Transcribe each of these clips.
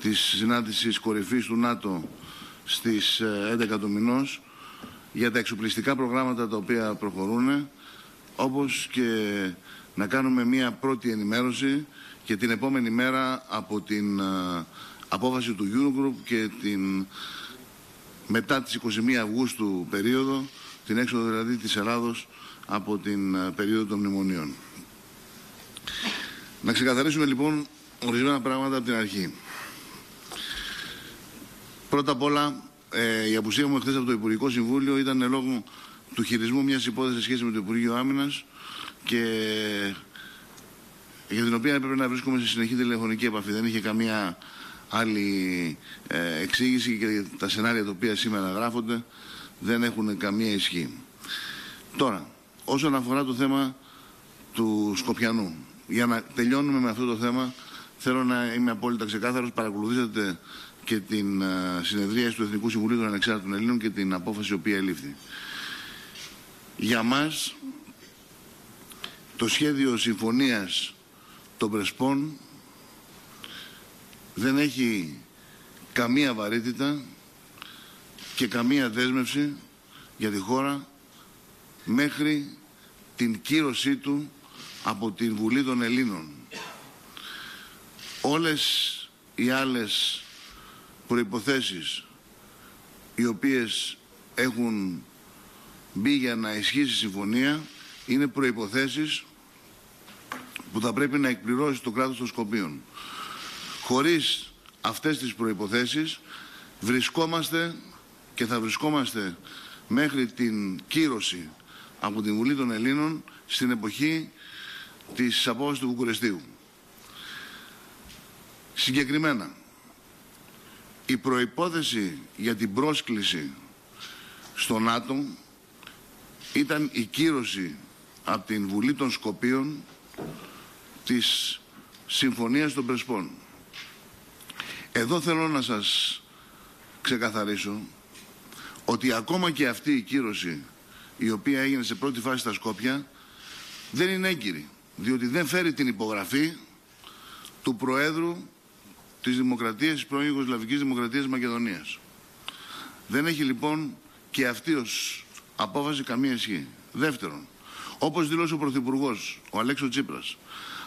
της συνάντησης κορυφής του ΝΑΤΟ στις 11 του μηνός για τα εξοπλιστικά προγράμματα τα οποία προχωρούν όπως και να κάνουμε μία πρώτη ενημέρωση και την επόμενη μέρα από την ε, απόφαση του Eurogroup και την μετά τις 21 Αυγούστου περίοδο, την έξοδο δηλαδή της Ελλάδος από την ε, περίοδο των μνημονίων. Να ξεκαθαρίσουμε λοιπόν ορισμένα πράγματα από την αρχή. Πρώτα απ' όλα, ε, η απουσία μου χθε από το Υπουργικό Συμβούλιο ήταν λόγω του χειρισμού μιας υπόθεσης σε σχέση με το Υπουργείο Άμυνας και για την οποία έπρεπε να βρίσκομαι σε συνεχή τηλεφωνική επαφή. Δεν είχε καμία άλλη ε, εξήγηση και τα σενάρια τα οποία σήμερα γράφονται δεν έχουν καμία ισχύ. Τώρα, όσον αφορά το θέμα του Σκοπιανού, για να τελειώνουμε με αυτό το θέμα, θέλω να είμαι απόλυτα ξεκάθαρος. Παρακολουθήσατε και την uh, συνεδρία του Εθνικού Συμβουλίου των Ανεξάρτητων Ελλήνων και την απόφαση η οποία ελήφθη. Για μας, το σχέδιο συμφωνίας των Πρεσπών δεν έχει καμία βαρύτητα και καμία δέσμευση για τη χώρα μέχρι την κύρωσή του από την Βουλή των Ελλήνων. Όλες οι άλλες προϋποθέσεις οι οποίες έχουν μπει για να ισχύσει η συμφωνία είναι προϋποθέσεις που θα πρέπει να εκπληρώσει το κράτος των Σκοπίων. Χωρίς αυτές τις προϋποθέσεις βρισκόμαστε και θα βρισκόμαστε μέχρι την κύρωση από την Βουλή των Ελλήνων στην εποχή της απόφασης του Βουκουρεστίου. Συγκεκριμένα, η προϋπόθεση για την πρόσκληση στο ΝΑΤΟ ήταν η κύρωση από την Βουλή των Σκοπίων της Συμφωνίας των Πρεσπών. Εδώ θέλω να σας ξεκαθαρίσω ότι ακόμα και αυτή η κύρωση η οποία έγινε σε πρώτη φάση στα Σκόπια δεν είναι έγκυρη διότι δεν φέρει την υπογραφή του Προέδρου της Δημοκρατίας, της πρώην Ιουγκοσλαβικής Δημοκρατίας της Μακεδονίας. Δεν έχει λοιπόν και αυτή ως απόφαση καμία ισχύ. Δεύτερον, όπως δήλωσε ο Πρωθυπουργός, ο Αλέξο Τσίπρας,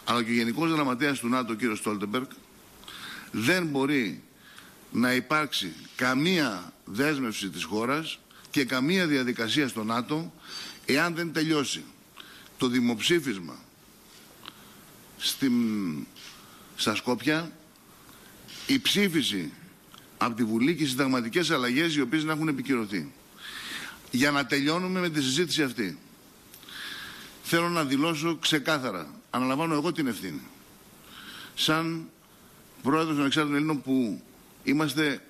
αλλά και ο Γενικός Γραμματέας του ΝΑΤΟ, ο κ. Στόλτεμπεργκ, δεν μπορεί να υπάρξει καμία δέσμευση της χώρας και καμία διαδικασία στο ΝΑΤΟ εάν δεν τελειώσει το δημοψήφισμα στην, στα Σκόπια η ψήφιση από τη Βουλή και οι συνταγματικές αλλαγές οι οποίες να έχουν επικυρωθεί. Για να τελειώνουμε με τη συζήτηση αυτή θέλω να δηλώσω ξεκάθαρα αναλαμβάνω εγώ την ευθύνη σαν πρόεδρος των Εξάρτητων Ελλήνων που είμαστε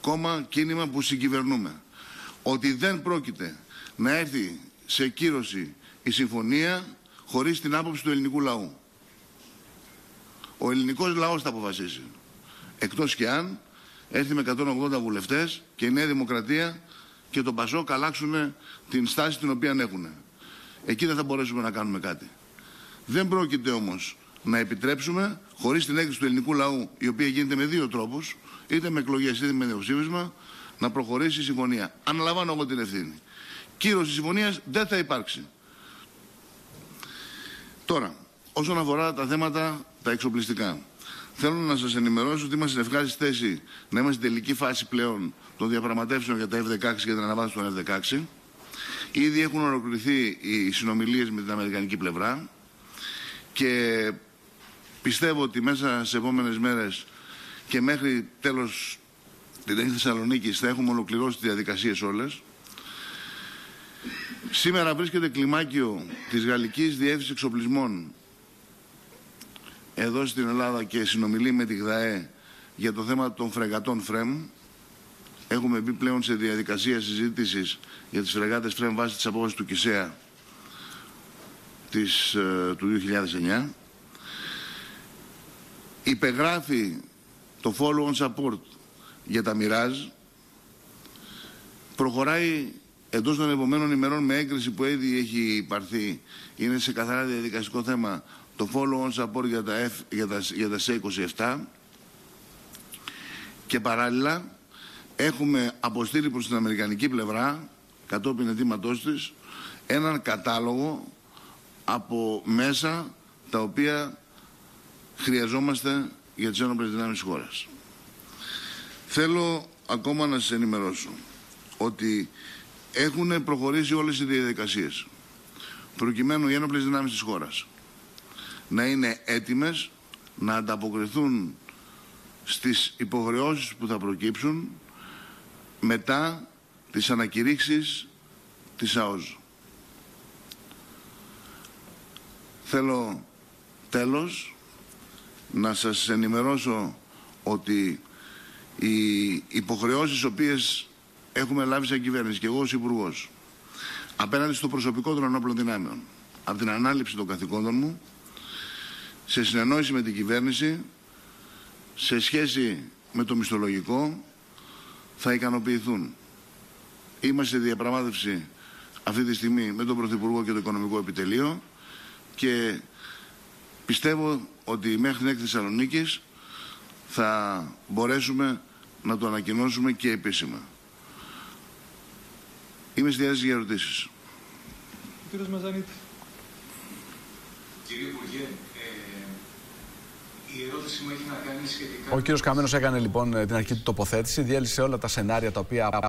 κόμμα, κίνημα που συγκυβερνούμε ότι δεν πρόκειται να έρθει σε κύρωση η συμφωνία χωρίς την άποψη του ελληνικού λαού. Ο ελληνικός λαός θα αποφασίσει. Εκτός και αν έρθει με 180 βουλευτές και η Νέα Δημοκρατία και το Πασό καλάξουν την στάση την οποία έχουν. Εκεί δεν θα μπορέσουμε να κάνουμε κάτι. Δεν πρόκειται όμως να επιτρέψουμε, χωρίς την έγκριση του ελληνικού λαού, η οποία γίνεται με δύο τρόπους, είτε με εκλογές είτε με δημοψήφισμα, να προχωρήσει η συμφωνία. Αναλαμβάνω εγώ την ευθύνη. Κύρωση συμφωνίας δεν θα υπάρξει. Τώρα, όσον αφορά τα θέματα τα εξοπλιστικά. Θέλω να σας ενημερώσω ότι είμαστε σε ευχάριστη θέση να είμαστε στην τελική φάση πλέον των διαπραγματεύσεων για τα F-16 και την αναβάθμιση των F-16. Ήδη έχουν ολοκληρωθεί οι συνομιλίες με την Αμερικανική πλευρά και πιστεύω ότι μέσα σε επόμενες μέρες και μέχρι τέλος την έκθεση Θεσσαλονίκης θα έχουμε ολοκληρώσει τις διαδικασίες όλες. Σήμερα βρίσκεται κλιμάκιο της Γαλλικής Διεύθυνσης Εξοπλισμών εδώ στην Ελλάδα και συνομιλεί με τη ΓΔΑΕ για το θέμα των φρεγατών ΦΡΕΜ. Έχουμε μπει πλέον σε διαδικασία συζήτησης για τις φρεγάτες ΦΡΕΜ βάσει της απόφασης του ΚΙΣΕΑ της, ε, του 2009. Υπεγράφει το follow-on support για τα Μοιράζ. Προχωράει εντός των επόμενων ημερών με έγκριση που ήδη έχει υπαρθεί. Είναι σε καθαρά διαδικαστικό θέμα το follow-on support για τα, F, για τα, για τα C27 Και παράλληλα έχουμε αποστείλει προς την Αμερικανική πλευρά, κατόπιν αιτήματός της, έναν κατάλογο από μέσα τα οποία χρειαζόμαστε για τις ένοπλες δυνάμεις της χώρας. Θέλω ακόμα να σας ενημερώσω ότι έχουν προχωρήσει όλες οι διαδικασίες προκειμένου οι ένοπλες δυνάμεις της χώρας να είναι έτοιμες να ανταποκριθούν στις υποχρεώσεις που θα προκύψουν μετά τις ανακηρύξεις της ΑΟΖ. Θέλω τέλος να σας ενημερώσω ότι οι υποχρεώσεις οποίες έχουμε λάβει σαν κυβέρνηση και εγώ ως υπουργός, απέναντι στο προσωπικό των ενόπλων δυνάμεων από την ανάληψη των καθηκόντων μου σε συνεννόηση με την κυβέρνηση σε σχέση με το μισθολογικό θα ικανοποιηθούν. Είμαστε σε διαπραγμάτευση αυτή τη στιγμή με τον Πρωθυπουργό και το Οικονομικό Επιτελείο και πιστεύω ότι μέχρι την έκθεση Θεσσαλονίκης θα μπορέσουμε να το ανακοινώσουμε και επίσημα. Είμαι στη διάθεση για ερωτήσεις. Κύριος Μαζανίτης. Κύριε Υπουργέ, ε, η ερώτηση μου έχει να κάνει σχετικά... Ο κύριος Καμένος έκανε λοιπόν την αρχική του τοποθέτηση, διέλυσε όλα τα σενάρια τα οποία